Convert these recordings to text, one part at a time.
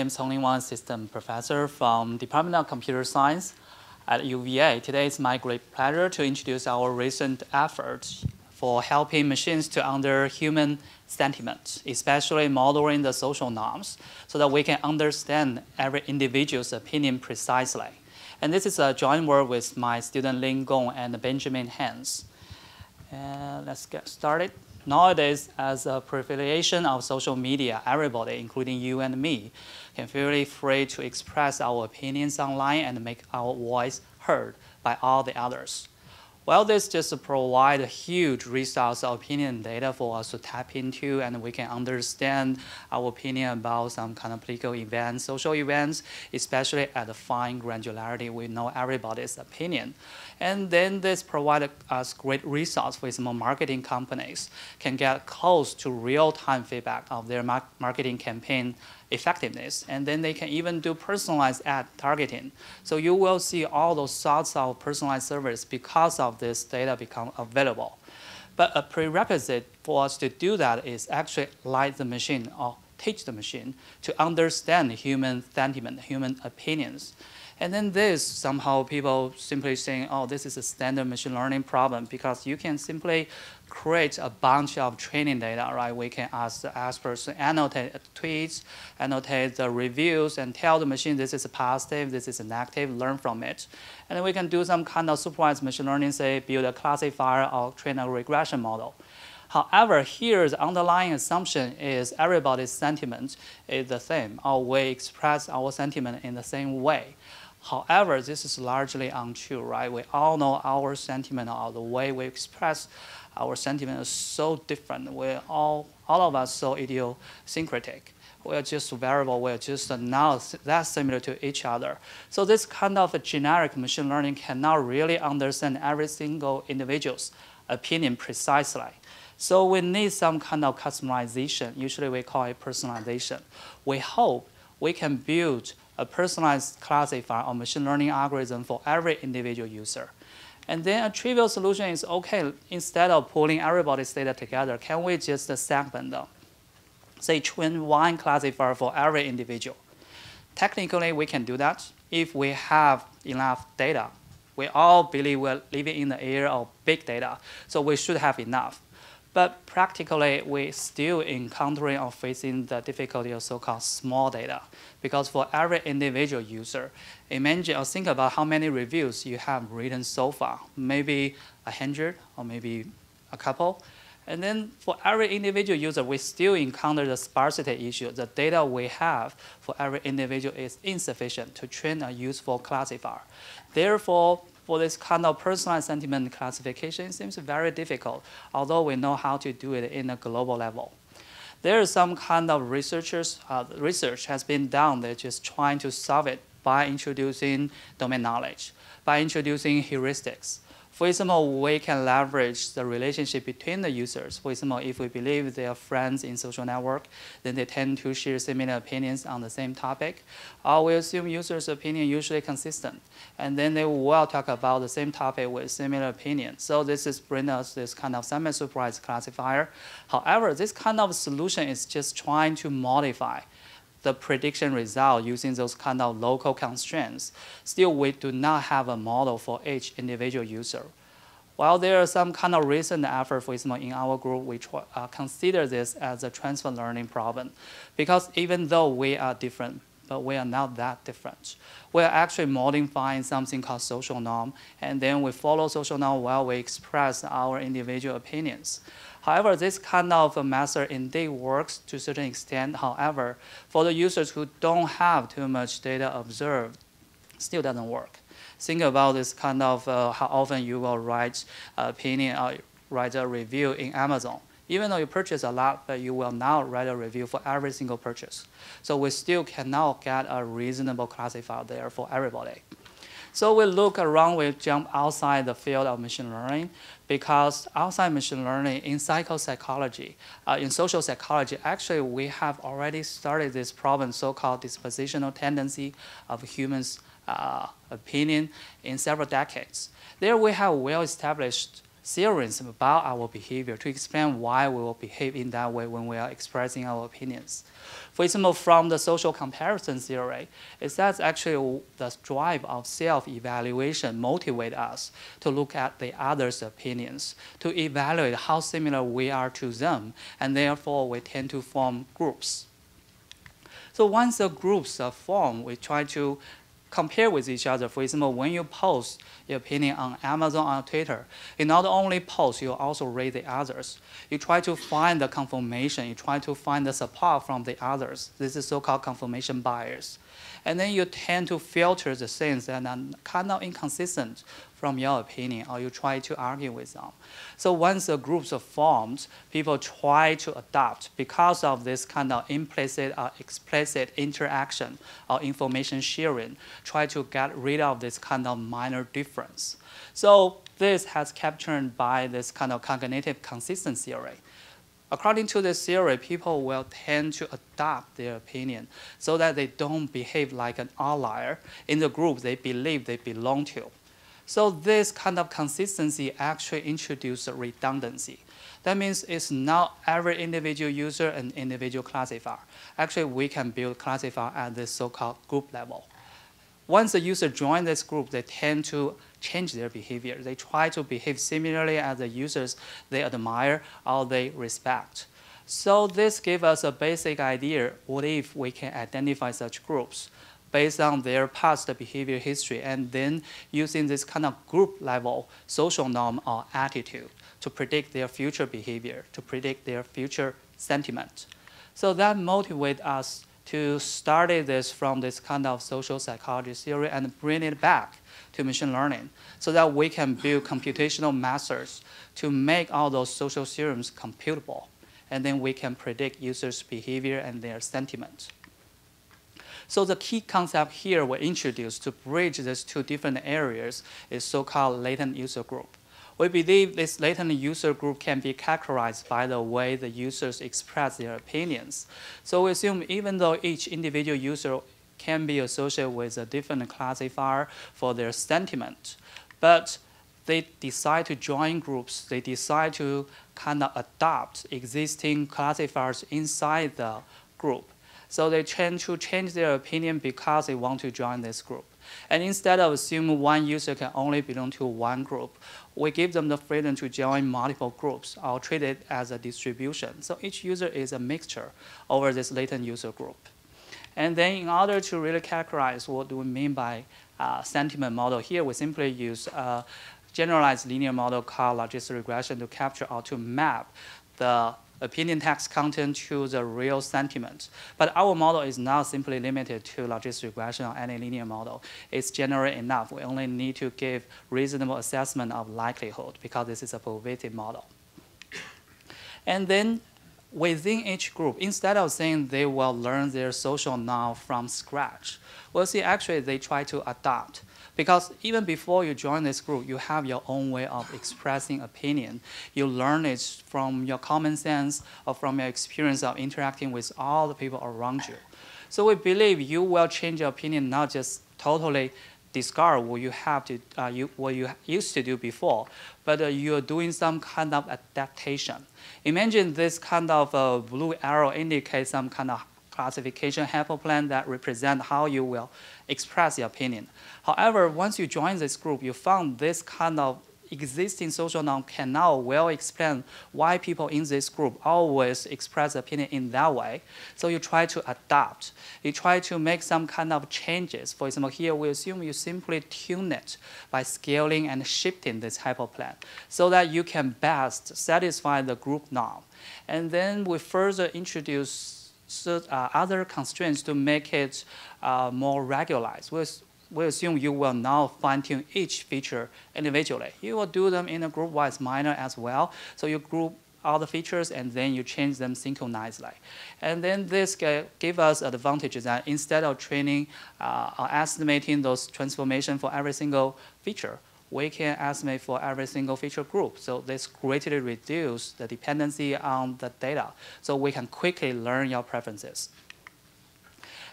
name is Hongning Wang, assistant professor from Department of Computer Science at UVA. Today it's my great pleasure to introduce our recent efforts for helping machines to under human sentiment, especially modeling the social norms, so that we can understand every individual's opinion precisely. And this is a joint work with my student Lin Gong and Benjamin Haines. Uh, let's get started. Nowadays, as a proliferation of social media, everybody, including you and me, can feel free to express our opinions online and make our voice heard by all the others. Well, this just provides a huge resource of opinion data for us to tap into, and we can understand our opinion about some kind of political events, social events, especially at the fine granularity. We know everybody's opinion. And then this provides us great resource for some marketing companies can get close to real-time feedback of their marketing campaign effectiveness. And then they can even do personalized ad targeting. So you will see all those sorts of personalized service because of this data become available. But a prerequisite for us to do that is actually light the machine or teach the machine to understand human sentiment, human opinions. And then this, somehow people simply saying, oh, this is a standard machine learning problem because you can simply create a bunch of training data, right? We can ask the experts to annotate tweets, annotate the reviews, and tell the machine this is positive, this is negative, learn from it. And then we can do some kind of supervised machine learning, say, build a classifier or train a regression model. However, here the underlying assumption is everybody's sentiment is the same, or we express our sentiment in the same way. However, this is largely untrue, right? We all know our sentiment or the way we express our sentiment is so different. We're all, all of us so idiosyncratic. We're just variable. We're just not that similar to each other. So this kind of generic machine learning cannot really understand every single individual's opinion precisely. So we need some kind of customization. Usually we call it personalization. We hope we can build a personalized classifier or machine learning algorithm for every individual user. And then a trivial solution is, okay, instead of pulling everybody's data together, can we just segment them? Say train one classifier for every individual. Technically, we can do that if we have enough data. We all believe we're living in the era of big data, so we should have enough. But practically, we still encountering or facing the difficulty of so-called small data. Because for every individual user, imagine or think about how many reviews you have written so far. Maybe a hundred or maybe a couple. And then for every individual user, we still encounter the sparsity issue. The data we have for every individual is insufficient to train a useful classifier. Therefore, for this kind of personalized sentiment classification seems very difficult, although we know how to do it in a global level. There is some kind of researchers, uh, research has been done. They're just trying to solve it by introducing domain knowledge, by introducing heuristics. For example, we can leverage the relationship between the users. For example, if we believe they are friends in social network, then they tend to share similar opinions on the same topic. Or we assume users' opinion usually consistent, and then they will talk about the same topic with similar opinions. So this is bring us this kind of semi-supervised classifier. However, this kind of solution is just trying to modify the prediction result using those kind of local constraints. Still, we do not have a model for each individual user. While there are some kind of recent effort, for example, in our group, we uh, consider this as a transfer learning problem. Because even though we are different, but we are not that different. We're actually modifying something called social norm, and then we follow social norm while we express our individual opinions. However, this kind of method indeed works to a certain extent. However, for the users who don't have too much data observed, still doesn't work. Think about this kind of uh, how often you will write opinion or write a review in Amazon. Even though you purchase a lot, but you will not write a review for every single purchase. So we still cannot get a reasonable classifier there for everybody. So we look around, we jump outside the field of machine learning because outside machine learning in psychopsychology, uh, in social psychology, actually we have already started this problem, so-called dispositional tendency of humans' uh, opinion in several decades. There we have well-established theories about our behavior to explain why we will behave in that way when we are expressing our opinions. For example, from the social comparison theory, it says actually the drive of self-evaluation motivate us to look at the other's opinions, to evaluate how similar we are to them, and therefore we tend to form groups. So once the groups are formed, we try to compare with each other. For example, when you post your opinion on Amazon or Twitter, you not only post, you also rate the others. You try to find the confirmation, you try to find the support from the others. This is so-called confirmation bias. And then you tend to filter the things that are kind of inconsistent from your opinion or you try to argue with them. So once the groups are formed, people try to adopt because of this kind of implicit or explicit interaction or information sharing, try to get rid of this kind of minor difference. So this has captured by this kind of cognitive consistency theory. According to this theory, people will tend to adopt their opinion so that they don't behave like an outlier in the group they believe they belong to. So this kind of consistency actually introduces redundancy. That means it's not every individual user an individual classifier. Actually, we can build classifier at this so-called group level. Once the user joins this group, they tend to change their behavior. They try to behave similarly as the users they admire or they respect. So this gives us a basic idea, what if we can identify such groups? based on their past behavior history and then using this kind of group level social norm or attitude to predict their future behavior, to predict their future sentiment. So that motivates us to study this from this kind of social psychology theory and bring it back to machine learning so that we can build computational methods to make all those social theorems computable. And then we can predict users' behavior and their sentiment. So the key concept here we introduced to bridge these two different areas is so-called latent user group. We believe this latent user group can be characterized by the way the users express their opinions. So we assume even though each individual user can be associated with a different classifier for their sentiment, but they decide to join groups, they decide to kind of adopt existing classifiers inside the group. So they tend to change their opinion because they want to join this group. And instead of assuming one user can only belong to one group, we give them the freedom to join multiple groups or treat it as a distribution. So each user is a mixture over this latent user group. And then in order to really characterize what do we mean by uh, sentiment model, here we simply use a generalized linear model called logistic regression to capture or to map the opinion text content to the real sentiment. But our model is not simply limited to logistic regression or any linear model. It's general enough. We only need to give reasonable assessment of likelihood because this is a probability model. And then within each group, instead of saying they will learn their social norm from scratch, we'll see actually they try to adopt because even before you join this group, you have your own way of expressing opinion. You learn it from your common sense or from your experience of interacting with all the people around you. So we believe you will change your opinion, not just totally discard what you have to, uh, you, what you used to do before, but uh, you're doing some kind of adaptation. Imagine this kind of uh, blue arrow indicates some kind of classification hyperplane that represent how you will express your opinion. However, once you join this group, you found this kind of existing social norm can now well explain why people in this group always express opinion in that way. So you try to adapt. You try to make some kind of changes. For example, here we assume you simply tune it by scaling and shifting this hyperplane so that you can best satisfy the group norm. And then we further introduce uh, other constraints to make it uh, more regularized. We, we assume you will now fine-tune each feature individually. You will do them in a group-wise manner as well. So you group all the features and then you change them synchronously. And then this give us advantages that instead of training uh, or estimating those transformation for every single feature, we can estimate for every single feature group. So this greatly reduces the dependency on the data. So we can quickly learn your preferences.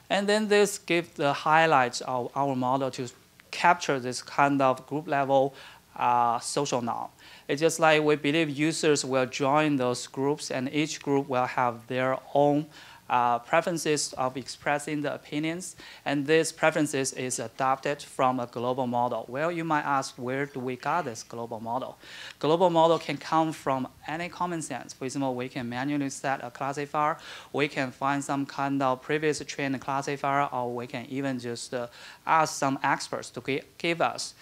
And then this gives the highlights of our model to capture this kind of group level uh, social norm. It's just like we believe users will join those groups and each group will have their own uh, preferences of expressing the opinions, and these preferences is adopted from a global model. Well, you might ask, where do we got this global model? Global model can come from any common sense. For example, we can manually set a classifier, we can find some kind of previous trained classifier, or we can even just uh, ask some experts to give us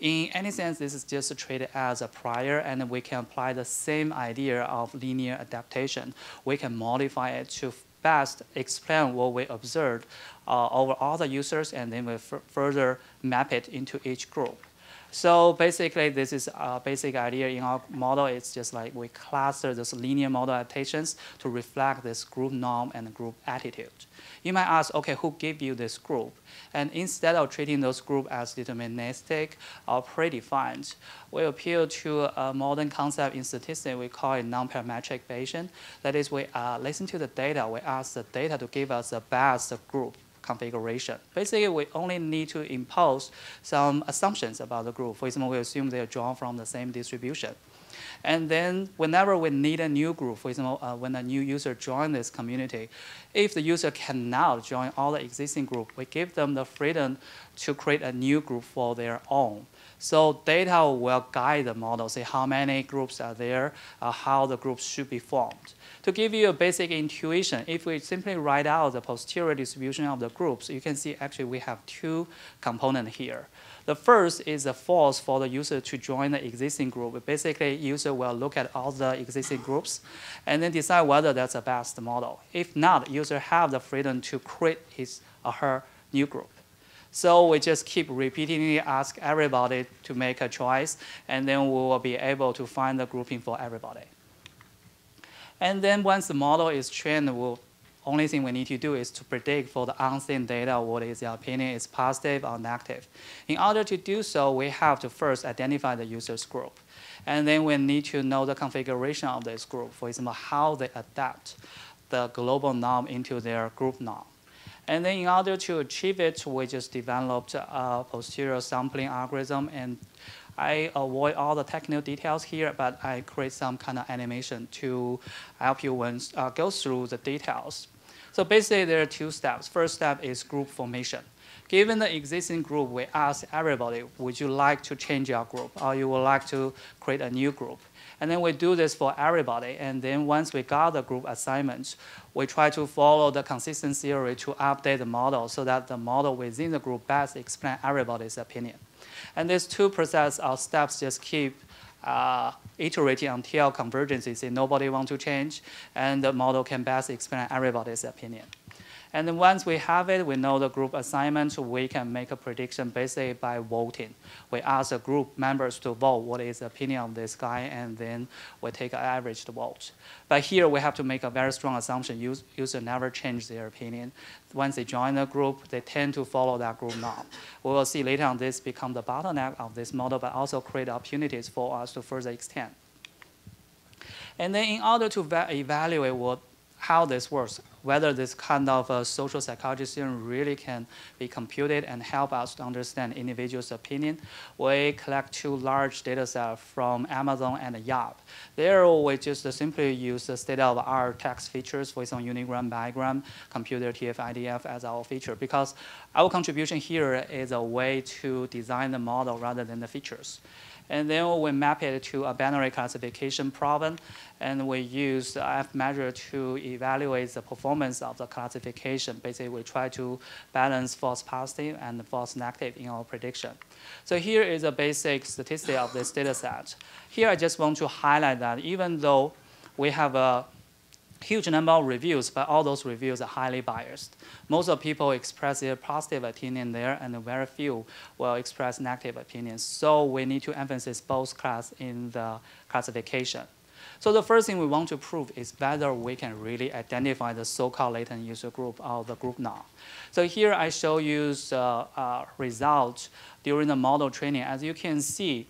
in any sense, this is just treated as a prior, and we can apply the same idea of linear adaptation. We can modify it to best explain what we observed uh, over all the users, and then we further map it into each group. So basically, this is a basic idea in our model. It's just like we cluster those linear model adaptations to reflect this group norm and group attitude. You might ask, okay, who gave you this group? And instead of treating those groups as deterministic or predefined, we appeal to a modern concept in statistics. We call it non-parametric Bayesian. That is, we uh, listen to the data. We ask the data to give us the best group configuration. Basically, we only need to impose some assumptions about the group. For example, we assume they are drawn from the same distribution. And then whenever we need a new group, for example, uh, when a new user joins this community, if the user cannot join all the existing group, we give them the freedom to create a new group for their own. So data will guide the model, say how many groups are there, uh, how the groups should be formed. To give you a basic intuition, if we simply write out the posterior distribution of the groups, you can see actually we have two components here. The first is the force for the user to join the existing group. Basically, user will look at all the existing groups and then decide whether that's the best model. If not, user have the freedom to create his or her new group. So we just keep repeatedly ask everybody to make a choice, and then we will be able to find the grouping for everybody. And then once the model is trained, we'll, only thing we need to do is to predict for the unseen data what is the opinion is positive or negative. In order to do so, we have to first identify the user's group. And then we need to know the configuration of this group, for example, how they adapt the global norm into their group norm. And then in order to achieve it, we just developed a posterior sampling algorithm and I avoid all the technical details here, but I create some kind of animation to help you when, uh, go through the details. So basically, there are two steps. First step is group formation. Given the existing group, we ask everybody, would you like to change your group, or you would like to create a new group? And then we do this for everybody. And then once we got the group assignments, we try to follow the consistent theory to update the model so that the model within the group best explain everybody's opinion. And these two process or steps just keep uh, iterating until convergence is nobody want to change, and the model can best explain everybody's opinion. And then once we have it, we know the group assignment, we can make a prediction basically by voting. We ask the group members to vote what is the opinion of this guy, and then we take an average vote. But here we have to make a very strong assumption. Use, user never change their opinion. Once they join the group, they tend to follow that group norm. We will see later on this become the bottleneck of this model, but also create opportunities for us to further extend. And then in order to evaluate what how this works, whether this kind of a social psychology theorem really can be computed and help us to understand individuals' opinion. We collect two large data sets from Amazon and Yelp. There we just simply use the state-of-the-art text features, for example, unigram, bigram, computer TF, IDF as our feature, because our contribution here is a way to design the model rather than the features. And then we map it to a binary classification problem, and we use the F measure to evaluate the performance of the classification. Basically, we try to balance false positive and false negative in our prediction. So here is a basic statistic of this data set. Here I just want to highlight that even though we have a huge number of reviews, but all those reviews are highly biased. Most of people express their positive opinion there, and very few will express negative opinions. So we need to emphasize both class in the classification. So the first thing we want to prove is whether we can really identify the so-called latent user group or the group norm. So here I show you the uh, result during the model training. As you can see,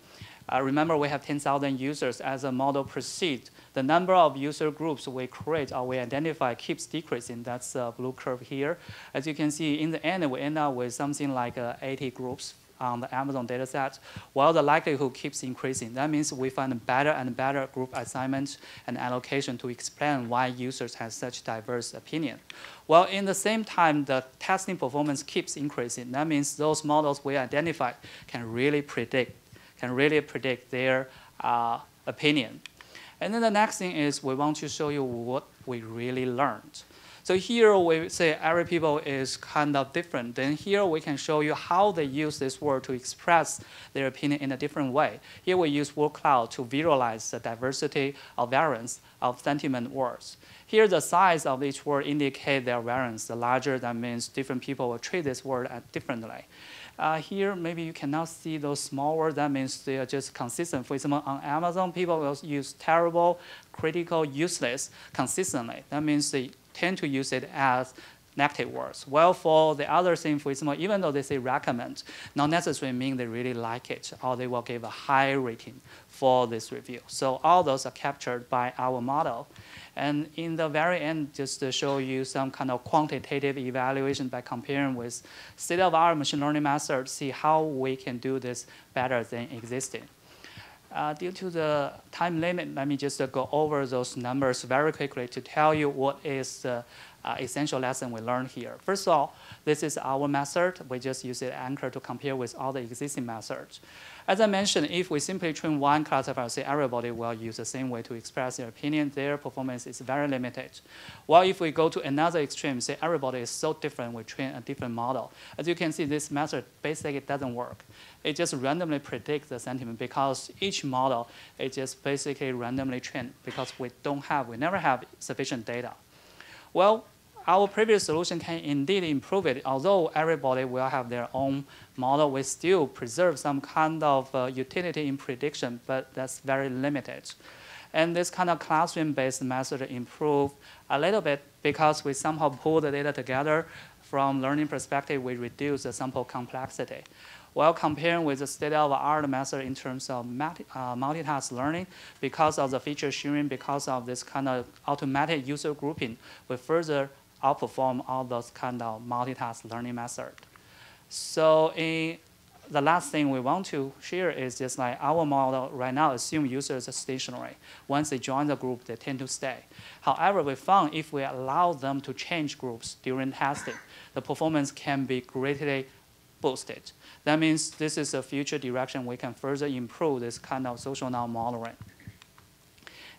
uh, remember we have 10,000 users as the model proceeds the number of user groups we create or we identify keeps decreasing. That's the blue curve here. As you can see, in the end, we end up with something like uh, 80 groups on the Amazon dataset, while the likelihood keeps increasing. That means we find better and better group assignment and allocation to explain why users have such diverse opinion. While in the same time, the testing performance keeps increasing. That means those models we identify can really predict, can really predict their uh, opinion. And then the next thing is we want to show you what we really learned. So here we say every people is kind of different. Then here we can show you how they use this word to express their opinion in a different way. Here we use word cloud to visualize the diversity of variance of sentiment words. Here the size of each word indicate their variance. The larger that means different people will treat this word differently. Uh, here, maybe you cannot see those small words. That means they are just consistent. For example, on Amazon, people will use terrible, critical, useless consistently. That means they tend to use it as negative words. Well, for the other thing, for example, even though they say recommend, not necessarily mean they really like it or they will give a high rating for this review. So all those are captured by our model. And in the very end, just to show you some kind of quantitative evaluation by comparing with state-of-art machine learning methods, see how we can do this better than existing. Uh, due to the time limit, let me just uh, go over those numbers very quickly to tell you what is the uh, essential lesson we learned here. First of all, this is our method. We just use it anchor to compare with all the existing methods. As I mentioned, if we simply train one classifier, say everybody will use the same way to express their opinion, their performance is very limited. While if we go to another extreme, say everybody is so different, we train a different model. As you can see, this method basically doesn't work. It just randomly predicts the sentiment because each model is just basically randomly trained because we don't have, we never have sufficient data. Well, our previous solution can indeed improve it. Although everybody will have their own model, we still preserve some kind of uh, utility in prediction, but that's very limited. And this kind of classroom-based method improve a little bit because we somehow pull the data together. From learning perspective, we reduce the sample complexity. While comparing with the state-of-the-art method in terms of uh, multitask learning, because of the feature sharing, because of this kind of automatic user grouping, we further outperform all those kind of multitask learning methods. So in the last thing we want to share is just like our model right now assume users are stationary. Once they join the group, they tend to stay. However, we found if we allow them to change groups during testing, the performance can be greatly boosted. That means this is a future direction we can further improve this kind of social norm modeling.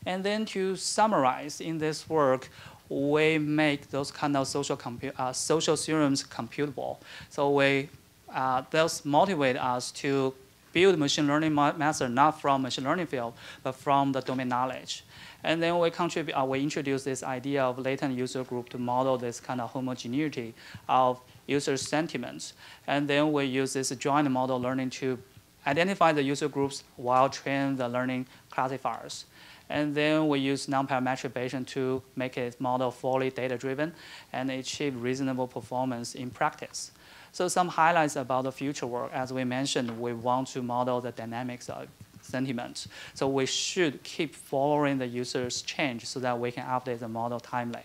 And then to summarize in this work, we make those kind of social, uh, social theorems computable. So we, uh, those motivate us to build machine learning method not from machine learning field, but from the domain knowledge. And then we contribute, uh, we introduce this idea of latent user group to model this kind of homogeneity of user sentiments. And then we use this joint model learning to identify the user groups while train the learning classifiers. And then we use non-parametric Bayesian to make a model fully data-driven and achieve reasonable performance in practice. So some highlights about the future work. As we mentioned, we want to model the dynamics of sentiment. So we should keep following the user's change so that we can update the model timely.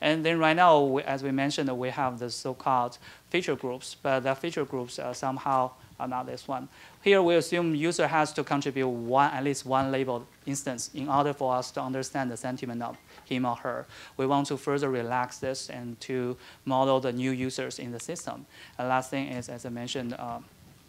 And then right now, we, as we mentioned, we have the so-called feature groups, but the feature groups are somehow not this one. Here we assume user has to contribute one, at least one labeled instance in order for us to understand the sentiment of him or her. We want to further relax this and to model the new users in the system. And last thing is, as I mentioned, uh,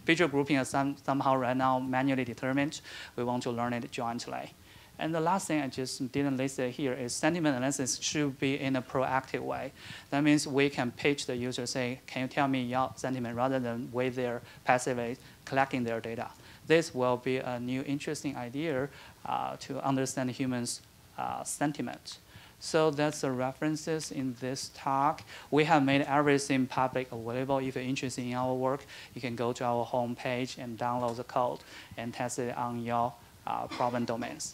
feature grouping is some, somehow right now manually determined. We want to learn it jointly. And the last thing I just didn't list it here is sentiment analysis should be in a proactive way. That means we can pitch the user, say, can you tell me your sentiment rather than wait there passively collecting their data. This will be a new interesting idea uh, to understand humans' uh, sentiment. So that's the references in this talk. We have made everything public available. If you're interested in our work, you can go to our homepage and download the code and test it on your uh, problem domains.